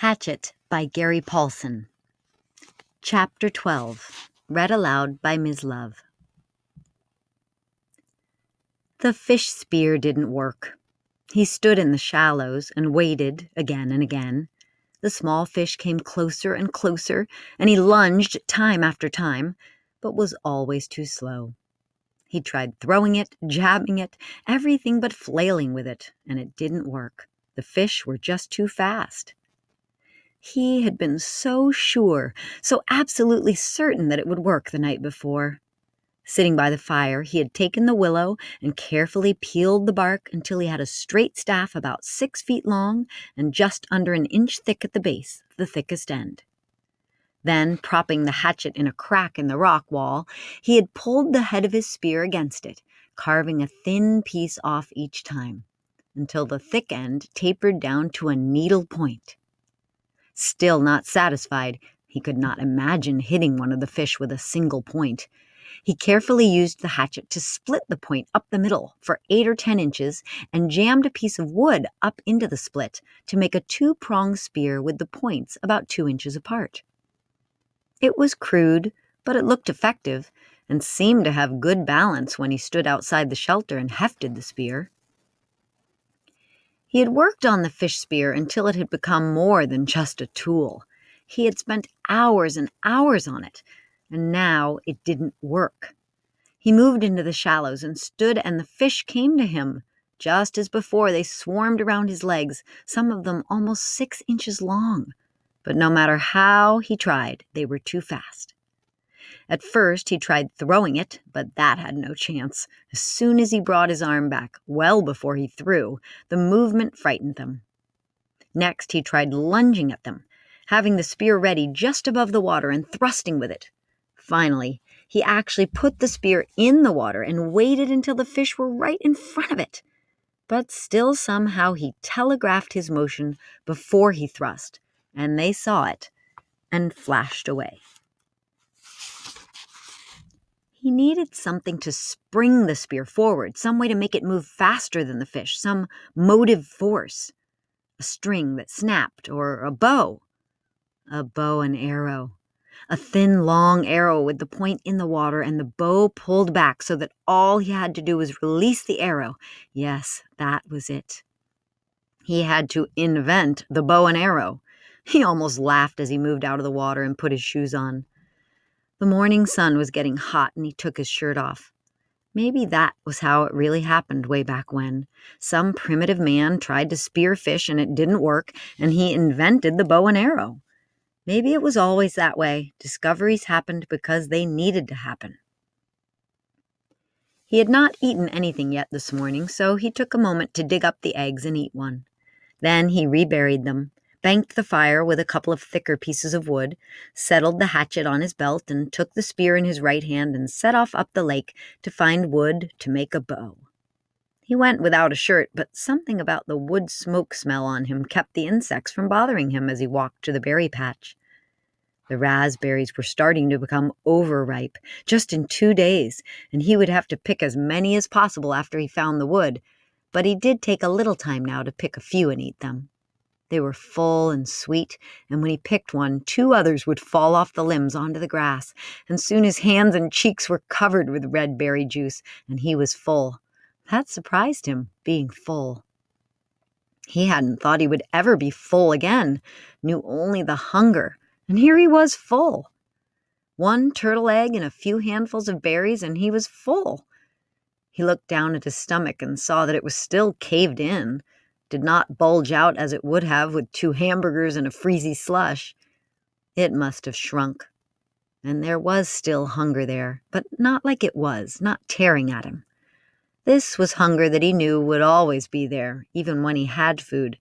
Hatchet by Gary Paulsen. Chapter 12, read aloud by Ms. Love. The fish spear didn't work. He stood in the shallows and waited again and again. The small fish came closer and closer, and he lunged time after time, but was always too slow. He tried throwing it, jabbing it, everything but flailing with it, and it didn't work. The fish were just too fast. He had been so sure, so absolutely certain that it would work the night before. Sitting by the fire, he had taken the willow and carefully peeled the bark until he had a straight staff about six feet long and just under an inch thick at the base, the thickest end. Then, propping the hatchet in a crack in the rock wall, he had pulled the head of his spear against it, carving a thin piece off each time, until the thick end tapered down to a needle point. Still not satisfied, he could not imagine hitting one of the fish with a single point. He carefully used the hatchet to split the point up the middle for eight or ten inches and jammed a piece of wood up into the split to make a two pronged spear with the points about two inches apart. It was crude, but it looked effective and seemed to have good balance when he stood outside the shelter and hefted the spear. He had worked on the fish spear until it had become more than just a tool. He had spent hours and hours on it, and now it didn't work. He moved into the shallows and stood, and the fish came to him. Just as before, they swarmed around his legs, some of them almost six inches long. But no matter how he tried, they were too fast. At first, he tried throwing it, but that had no chance. As soon as he brought his arm back, well before he threw, the movement frightened them. Next, he tried lunging at them, having the spear ready just above the water and thrusting with it. Finally, he actually put the spear in the water and waited until the fish were right in front of it. But still, somehow, he telegraphed his motion before he thrust, and they saw it and flashed away. He needed something to spring the spear forward, some way to make it move faster than the fish, some motive force. A string that snapped, or a bow. A bow and arrow. A thin, long arrow with the point in the water and the bow pulled back so that all he had to do was release the arrow. Yes, that was it. He had to invent the bow and arrow. He almost laughed as he moved out of the water and put his shoes on. The morning sun was getting hot and he took his shirt off. Maybe that was how it really happened way back when. Some primitive man tried to spear fish and it didn't work, and he invented the bow and arrow. Maybe it was always that way. Discoveries happened because they needed to happen. He had not eaten anything yet this morning, so he took a moment to dig up the eggs and eat one. Then he reburied them, banked the fire with a couple of thicker pieces of wood, settled the hatchet on his belt, and took the spear in his right hand and set off up the lake to find wood to make a bow. He went without a shirt, but something about the wood smoke smell on him kept the insects from bothering him as he walked to the berry patch. The raspberries were starting to become overripe just in two days, and he would have to pick as many as possible after he found the wood, but he did take a little time now to pick a few and eat them. They were full and sweet, and when he picked one, two others would fall off the limbs onto the grass, and soon his hands and cheeks were covered with red berry juice, and he was full. That surprised him, being full. He hadn't thought he would ever be full again, knew only the hunger, and here he was full. One turtle egg and a few handfuls of berries, and he was full. He looked down at his stomach and saw that it was still caved in did not bulge out as it would have with two hamburgers and a freezy slush. It must have shrunk. And there was still hunger there, but not like it was, not tearing at him. This was hunger that he knew would always be there, even when he had food.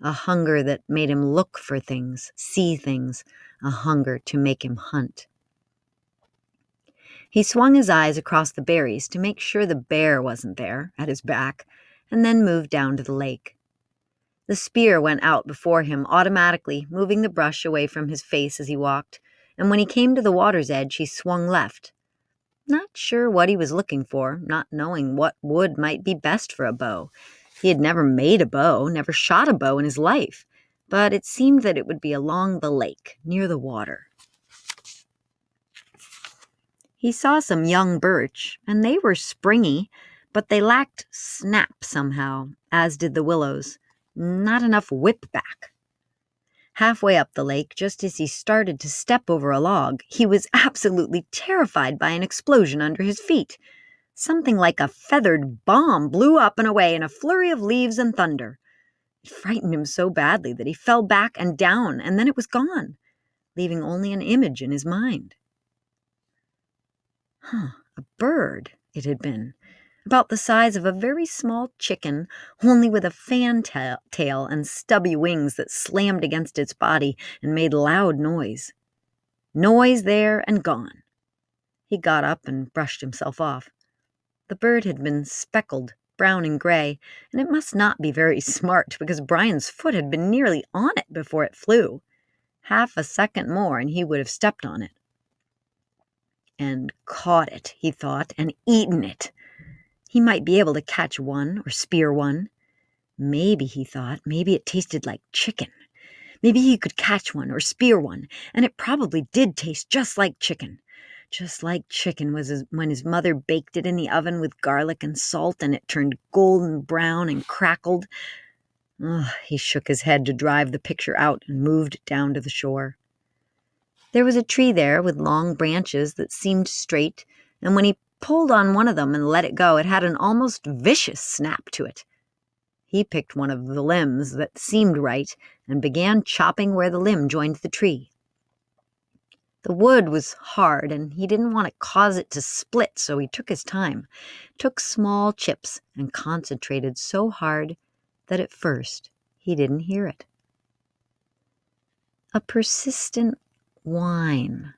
A hunger that made him look for things, see things, a hunger to make him hunt. He swung his eyes across the berries to make sure the bear wasn't there at his back, and then moved down to the lake. The spear went out before him automatically, moving the brush away from his face as he walked, and when he came to the water's edge, he swung left. Not sure what he was looking for, not knowing what wood might be best for a bow. He had never made a bow, never shot a bow in his life. but it seemed that it would be along the lake, near the water. He saw some young birch, and they were springy, but they lacked snap somehow, as did the willows. Not enough whip back. Halfway up the lake, just as he started to step over a log, he was absolutely terrified by an explosion under his feet. Something like a feathered bomb blew up and away in a flurry of leaves and thunder. It frightened him so badly that he fell back and down, and then it was gone, leaving only an image in his mind. Huh, a bird, it had been, about the size of a very small chicken, only with a fan tail and stubby wings that slammed against its body and made loud noise. Noise there and gone. He got up and brushed himself off. The bird had been speckled, brown and gray, and it must not be very smart because Brian's foot had been nearly on it before it flew. Half a second more and he would have stepped on it. And caught it, he thought, and eaten it. He might be able to catch one or spear one. Maybe, he thought, maybe it tasted like chicken. Maybe he could catch one or spear one, and it probably did taste just like chicken. Just like chicken was his, when his mother baked it in the oven with garlic and salt and it turned golden brown and crackled. Oh, he shook his head to drive the picture out and moved down to the shore. There was a tree there with long branches that seemed straight, and when he pulled on one of them and let it go, it had an almost vicious snap to it. He picked one of the limbs that seemed right and began chopping where the limb joined the tree. The wood was hard and he didn't want to cause it to split, so he took his time, took small chips, and concentrated so hard that at first he didn't hear it. A persistent whine,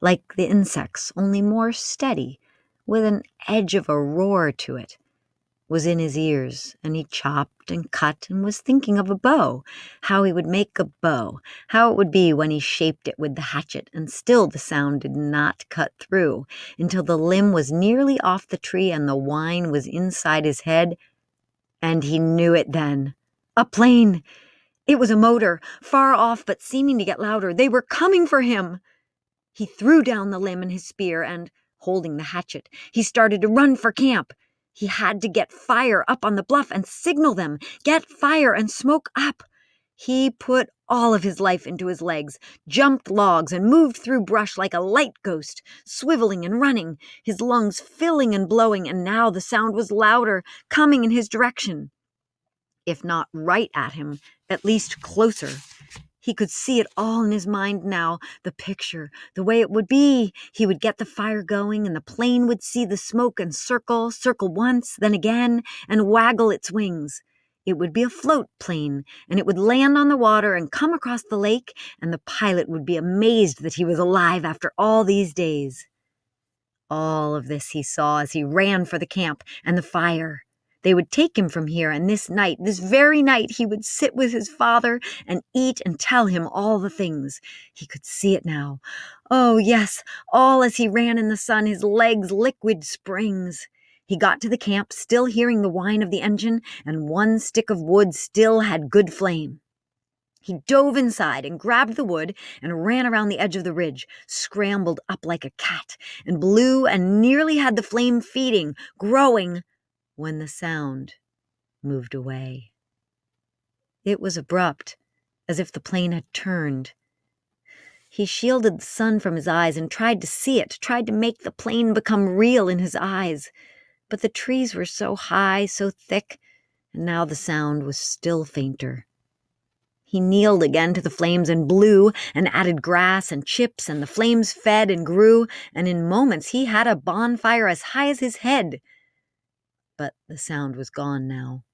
like the insects, only more steady with an edge of a roar to it, was in his ears, and he chopped and cut and was thinking of a bow, how he would make a bow, how it would be when he shaped it with the hatchet, and still the sound did not cut through until the limb was nearly off the tree and the whine was inside his head. And he knew it then. A plane! It was a motor, far off but seeming to get louder. They were coming for him! He threw down the limb and his spear and, holding the hatchet. He started to run for camp. He had to get fire up on the bluff and signal them. Get fire and smoke up. He put all of his life into his legs, jumped logs, and moved through brush like a light ghost, swiveling and running, his lungs filling and blowing, and now the sound was louder, coming in his direction. If not right at him, at least closer. He could see it all in his mind now the picture, the way it would be. He would get the fire going, and the plane would see the smoke and circle, circle once, then again, and waggle its wings. It would be a float plane, and it would land on the water and come across the lake, and the pilot would be amazed that he was alive after all these days. All of this he saw as he ran for the camp and the fire. They would take him from here, and this night, this very night, he would sit with his father and eat and tell him all the things. He could see it now. Oh, yes, all as he ran in the sun, his legs liquid springs. He got to the camp, still hearing the whine of the engine, and one stick of wood still had good flame. He dove inside and grabbed the wood and ran around the edge of the ridge, scrambled up like a cat, and blew and nearly had the flame feeding, growing, when the sound moved away. It was abrupt, as if the plane had turned. He shielded the sun from his eyes and tried to see it, tried to make the plane become real in his eyes. But the trees were so high, so thick, and now the sound was still fainter. He kneeled again to the flames and blew and added grass and chips, and the flames fed and grew, and in moments he had a bonfire as high as his head but the sound was gone now.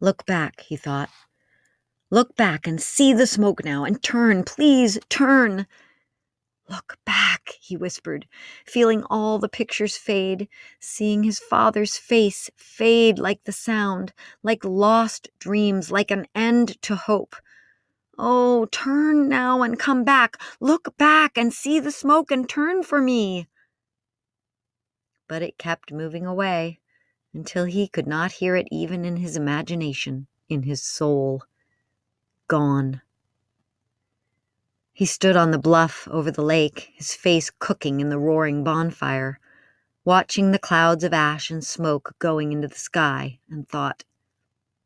Look back, he thought. Look back and see the smoke now, and turn, please turn. Look back, he whispered, feeling all the pictures fade, seeing his father's face fade like the sound, like lost dreams, like an end to hope. Oh, turn now and come back. Look back and see the smoke and turn for me but it kept moving away until he could not hear it even in his imagination, in his soul. gone. He stood on the bluff over the lake, his face cooking in the roaring bonfire, watching the clouds of ash and smoke going into the sky, and thought,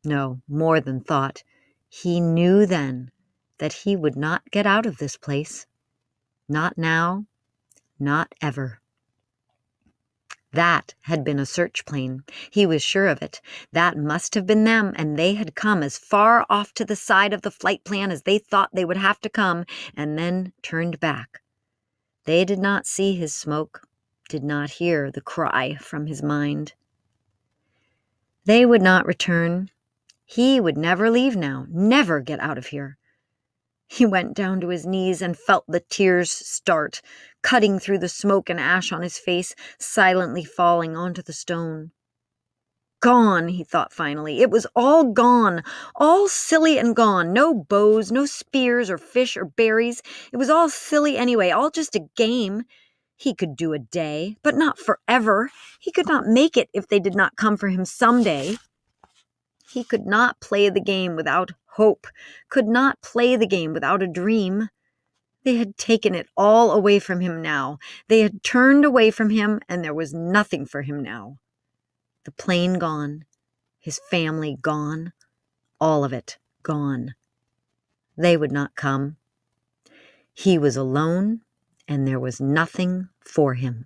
no, more than thought, he knew then that he would not get out of this place. Not now, not ever. That had been a search plane. He was sure of it. That must have been them, and they had come as far off to the side of the flight plan as they thought they would have to come, and then turned back. They did not see his smoke, did not hear the cry from his mind. They would not return. He would never leave now, never get out of here. He went down to his knees and felt the tears start, cutting through the smoke and ash on his face, silently falling onto the stone. Gone, he thought finally. It was all gone, all silly and gone. No bows, no spears or fish or berries. It was all silly anyway, all just a game. He could do a day, but not forever. He could not make it if they did not come for him some day. He could not play the game without hope, could not play the game without a dream. They had taken it all away from him now. They had turned away from him, and there was nothing for him now. The plane gone, his family gone, all of it gone. They would not come. He was alone, and there was nothing for him.